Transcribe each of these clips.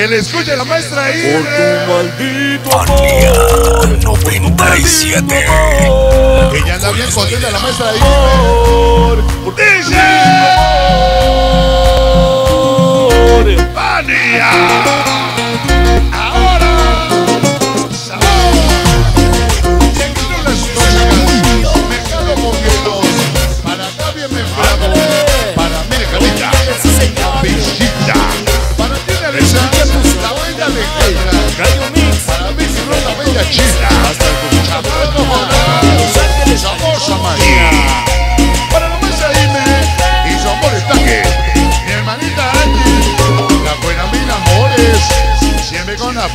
Que le escuche la maestra ahí. Por tu maldito amor. 97. Que ya anda bien contenta la maestra ahí.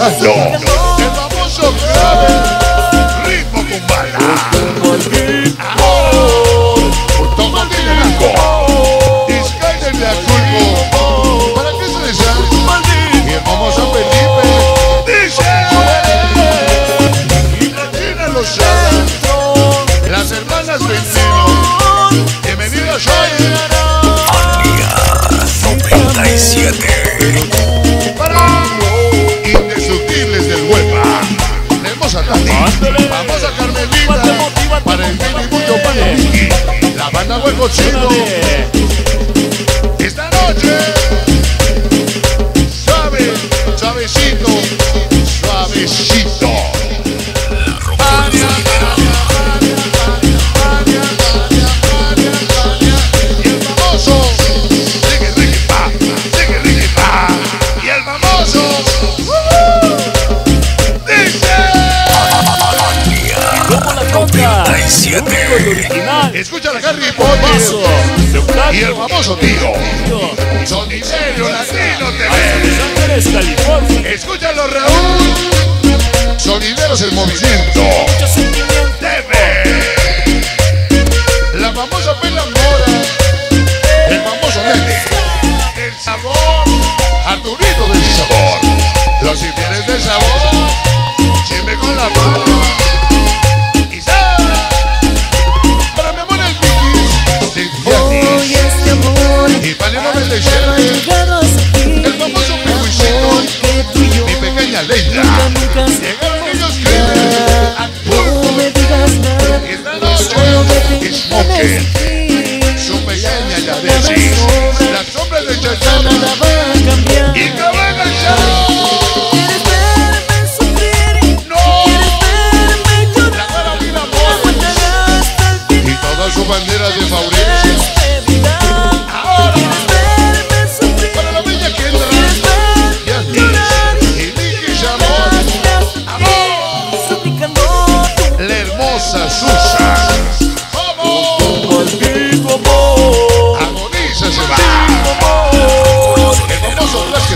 No. Vamos a Carmelita, para el Billy Bullo, para La banda Hueco Chino. Esta noche. Escucha a Harry Potter y el famoso tío. Sonicello Latino TV. Escúchalo, Raúl. Sonideros el movimiento. su bandera de Mauricio. Ahora, para la que entra, amor, la hermosa Susa. Agoniza se va. El famoso Blas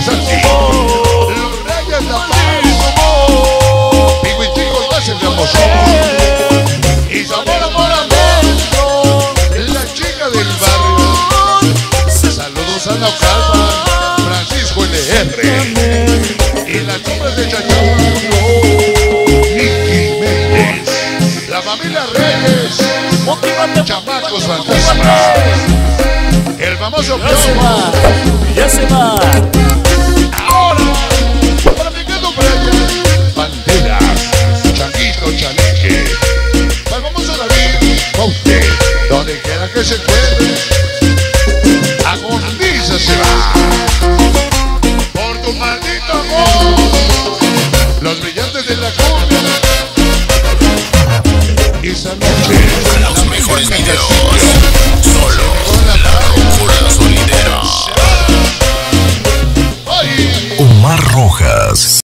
famoso Ya se va, ya se va. Ahora, para Ricardo Peña. Banderas, changuito, chaleque. Para el famoso David, con usted, donde quiera que se encuentre.